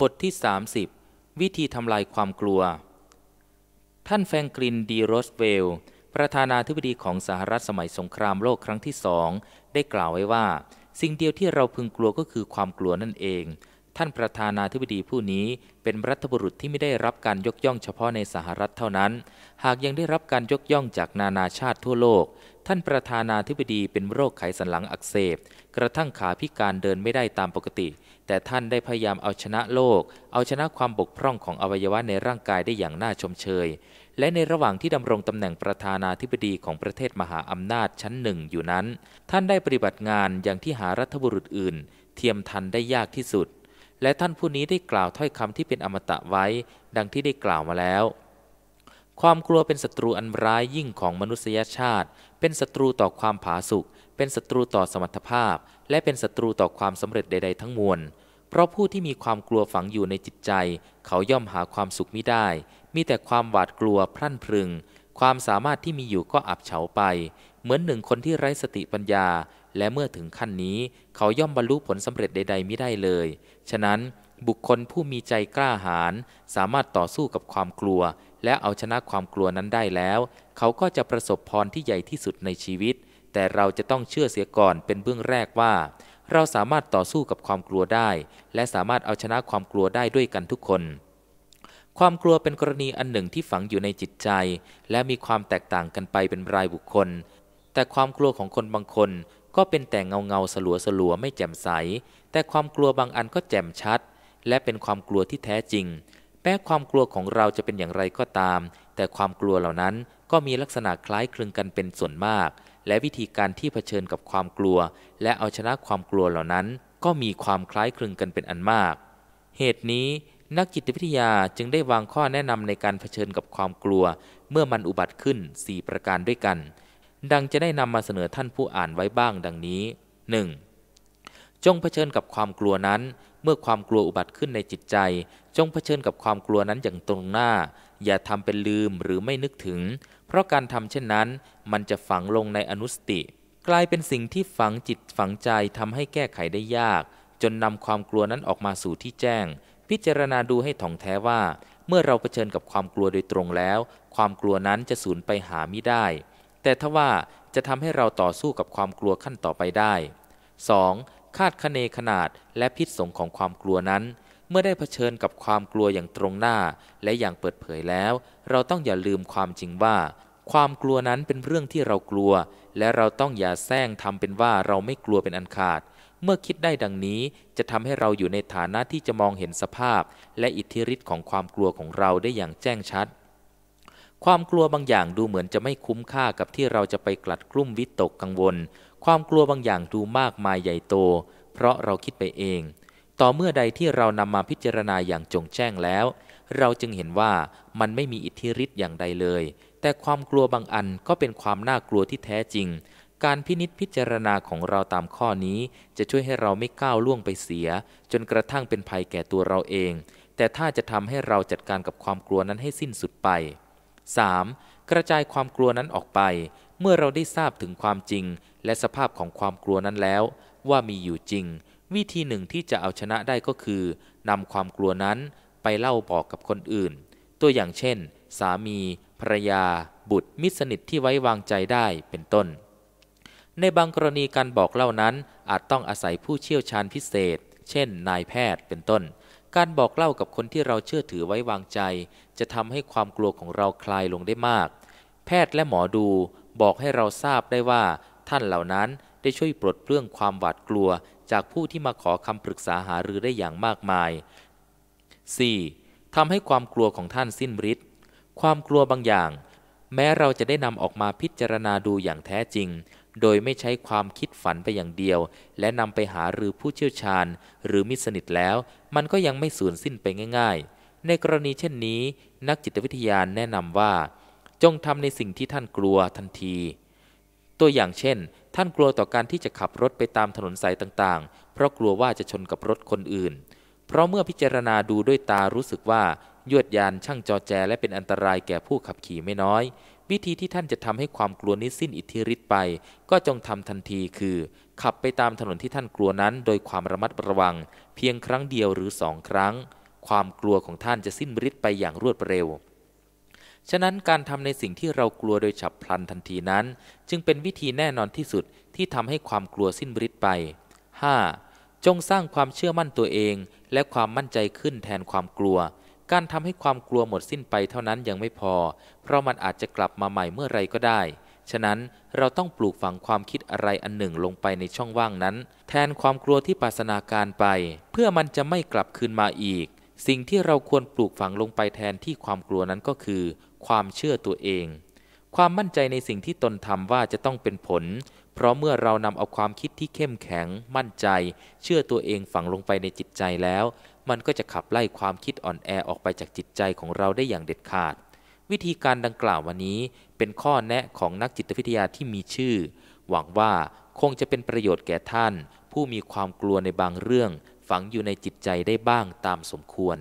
บทที่ 30 วิธีทำลายความกลัว ท่านแฟรงกลินดีโรสเวล ประธานาธิบดีของสหรัฐสมัยสงครามโลกครั้งที่สอง ได้กล่าวไว้ว่า สิ่งเดียวที่เราพึงกลัวก็คือความกลัวนั่นเอง ท่านประธานาธิบดีผู้นี้เป็นรัฐบุรุษที่ไม่ได้รับการยกย่องเฉพาะในสหรัฐเท่านั้น หากยังได้รับการยกย่องจากนานาชาติทั่วโลก ท่านประธานาธิบดีเป็นโรคไขสันหลังอักเสบ กระทั่งขาพิการเดินไม่ได้ตามปกติ แต่ท่านได้พยายามเอาชนะโลก เอาชนะความบกพร่องของอวัยวะในร่างกายได้อย่างน่าชมเชย และในระหว่างที่ดำรงตำแหน่งประธานาธิบดีของประเทศมหาอำนาจชั้นหนึ่งอยู่นั้น ท่านได้ปฏิบัติงานอย่างที่หารัฐบุรุษอื่น เทียมทันได้ยากที่สุด และท่านผู้นี้ได้กล่าวถ้อยคำที่เป็นอมตะไว้ ดังที่ได้กล่าวมาแล้วความกลัวเป็นศัตรูอันร้ายยิ่งของมนุษยชาติ เป็นศัตรูต่อความผาสุก เป็นศัตรูต่อสมรรถภาพ และเป็นศัตรูต่อความสำเร็จใด ๆ ทั้งมวล เพราะผู้ที่มีความกลัวฝังอยู่ในจิตใจ เขาย่อมหาความสุขไม่ได้ มีแต่ความหวาดกลัวพรั่นพรึง ความสามารถที่มีอยู่ก็อับเฉาไป เหมือนหนึ่งคนที่ไร้สติปัญญา และเมื่อถึงขั้นนี้ เขาย่อมบรรลุผลสำเร็จใด ๆ ไม่ได้เลย ฉะนั้นบุคคลผู้มีใจกล้าหาญสามารถต่อสู้กับความกลัว และเอาชนะความกลัวนั้นได้แล้ว เขาก็จะประสบพรที่ใหญ่ที่สุดในชีวิต แต่เราจะต้องเชื่อเสียก่อนเป็นเบื้องแรกว่า เราสามารถต่อสู้กับความกลัวได้ และสามารถเอาชนะความกลัวได้ด้วยกันทุกคน ความกลัวเป็นกรณีอันหนึ่งที่ฝังอยู่ในจิตใจ และมีความแตกต่างกันไปเป็นรายบุคคล แต่ความกลัวของคนบางคนก็เป็นแต่เงาเงาสลัวสลัวไม่แจ่มใส แต่ความกลัวบางอันก็แจ่มชัด และเป็นความกลัวที่แท้จริง แม้ความกลัวของเราจะเป็นอย่างไรก็ตาม แต่ความกลัวเหล่านั้น ก็มีลักษณะคล้ายคลึงกันเป็นส่วนมาก และวิธีการที่เผชิญกับความกลัว และเอาชนะความกลัวเหล่านั้น ก็มีความคล้ายคลึงกันเป็นอันมาก เหตุนี้นักจิตวิทยาจึงได้วางข้อแนะนำในการเผชิญกับความกลัว เมื่อมันอุบัติขึ้น 4 ประการด้วยกัน ดังจะได้นำมาเสนอท่านผู้อ่านไว้บ้างดังนี้ 1. จงเผชิญกับความกลัวนั้น เมื่อความกลัวอุบัติขึ้นในจิตใจ จงเผชิญกับความกลัวนั้นอย่างตรงหน้า อย่าทำเป็นลืมหรือไม่นึกถึง เพราะการทำเช่นนั้น มันจะฝังลงในอนุสติ กลายเป็นสิ่งที่ฝังจิตฝังใจทำให้แก้ไขได้ยาก จนนำความกลัวนั้นออกมาสู่ที่แจ้ง พิจารณาดูให้ถ่องแท้ว่า เมื่อเราเผชิญกับความกลัวโดยตรงแล้ว ความกลัวนั้นจะสูญไปหาไม่ได้ แต่ถ้าว่าจะทำให้เราต่อสู้กับความกลัวขั้นต่อไปได้ 2. คาดคะเนขนาดและพิษสงของความกลัวนั้น เมื่อได้เผชิญกับความกลัวอย่างตรงหน้า และอย่างเปิดเผยแล้ว เราต้องอย่าลืมความจริงว่า ความกลัวนั้นเป็นเรื่องที่เรากลัว และเราต้องอย่าแซงทำเป็นว่าเราไม่กลัวเป็นอันขาด เมื่อคิดได้ดังนี้จะทำให้เราอยู่ในฐานะที่จะมองเห็นสภาพ และอิทธิฤทธิ์ของความกลัวของเราได้อย่างแจ้งชัด ความกลัวบางอย่างดูเหมือนจะไม่คุ้มค่ากับที่เราจะไปกลัดกลุ้มวิตกกังวล ความกลัวบางอย่างดูมากมายใหญ่โต เพราะเราคิดไปเอง ต่อเมื่อใดที่เรานำมาพิจารณาอย่างจงแจ้งแล้ว เราจึงเห็นว่ามันไม่มีอิทธิฤทธิ์อย่างใดเลย แต่ความกลัวบางอันก็เป็นความน่ากลัวที่แท้จริง การพินิษพิจารณาของเราตามข้อนี้ จะช่วยให้เราไม่ก้าวล่วงไปเสีย จนกระทั่งเป็นภัยแก่ตัวเราเอง แต่ถ้าจะทำให้เราจัดการกับความกลัวนั้นให้สิ้นสุดไป 3. กระจายความกลัวนั้นออกไป เมื่อเราได้ทราบถึงความจริง และสภาพของความกลัวนั้นแล้ว ว่ามีอยู่จริง วิธีหนึ่งที่จะเอาชนะได้ก็คือนำความกลัวนั้นไปเล่าบอกกับคนอื่น ตัวอย่างเช่น สามีภรรยา บุตรมิตรสนิทที่ไว้วางใจได้เป็นต้น ในบางกรณีการบอกเล่านั้นอาจต้องอาศัยผู้เชี่ยวชาญพิเศษ เช่น นายแพทย์เป็นต้น การบอกเล่ากับคนที่เราเชื่อถือไว้วางใจ จะทำให้ความกลัวของเราคลายลงได้มาก แพทย์และหมอดูบอกให้เราทราบได้ว่า ท่านเหล่านั้นได้ช่วยปลดเปลื้องความหวาดกลัวจากผู้ที่มาขอคำปรึกษาหารือได้อย่างมากมาย 4. ทำให้ความกลัวของท่านสิ้นฤทธิ์ ความกลัวบางอย่าง แม้เราจะได้นำออกมาพิจารณาดูอย่างแท้จริง โดยไม่ใช้ความคิดฝันไปอย่างเดียว และนำไปหาหรือผู้เชี่ยวชาญ หรือมิตรสนิทแล้ว มันก็ยังไม่สูญสิ้นไปง่าย ๆ ในกรณีเช่นนี้ นักจิตวิทยาแนะนำว่า จงทำในสิ่งที่ท่านกลัวทันที ตัวอย่างเช่น ท่านกลัวต่อการที่จะขับรถไปตามถนนสายต่างๆ เพราะกลัวว่าจะชนกับรถคนอื่น เพราะเมื่อพิจารณาดูด้วยตารู้สึกว่ายวดยานช่างจอแจและเป็นอันตรายแก่ผู้ขับขี่ไม่น้อย วิธีที่ท่านจะทำให้ความกลัวนี้สิ้นอิทธิฤทธิ์ไป ก็จงทำทันทีคือ ขับไปตามถนนที่ท่านกลัวนั้น โดยความระมัดระวัง เพียงครั้งเดียวหรือสองครั้ง ความกลัวของท่านจะสิ้นฤทธิ์ไปอย่างรวดเร็ว ฉะนั้นการทำในสิ่งที่เรากลัวโดยฉับพลันทันทีนั้น จึงเป็นวิธีแน่นอนที่สุดที่ทำให้ความกลัวสิ้นฤทธิ์ไป 5. จงสร้างความเชื่อมั่นตัวเอง และความมั่นใจขึ้นแทนความกลัว การทำให้ความกลัวหมดสิ้นไปเท่านั้นยังไม่พอ เพราะมันอาจจะกลับมาใหม่เมื่อไรก็ได้ ฉะนั้นเราต้องปลูกฝังความคิดอะไรอันหนึ่งลงไปในช่องว่างนั้น แทนความกลัวที่ปราศนาการไป เพื่อมันจะไม่กลับคืนมาอีก สิ่งที่เราควรปลูกฝังลงไปแทนที่ความกลัวนั้นก็คือ ความเชื่อตัวเอง ความมั่นใจในสิ่งที่ตนทำว่าจะต้องเป็นผล เพราะเมื่อเรานำเอาความคิดที่เข้มแข็ง มั่นใจ เชื่อตัวเองฝังลงไปในจิตใจแล้ว มันก็จะขับไล่ความคิดอ่อนแอออกไปจากจิตใจของเราได้อย่างเด็ดขาด วิธีการดังกล่าววันนี้เป็นข้อแนะของนักจิตวิทยาที่มีชื่อ หวังว่าคงจะเป็นประโยชน์แก่ท่าน ผู้มีความกลัวในบางเรื่อง ฝังอยู่ในจิตใจได้บ้างตามสมควร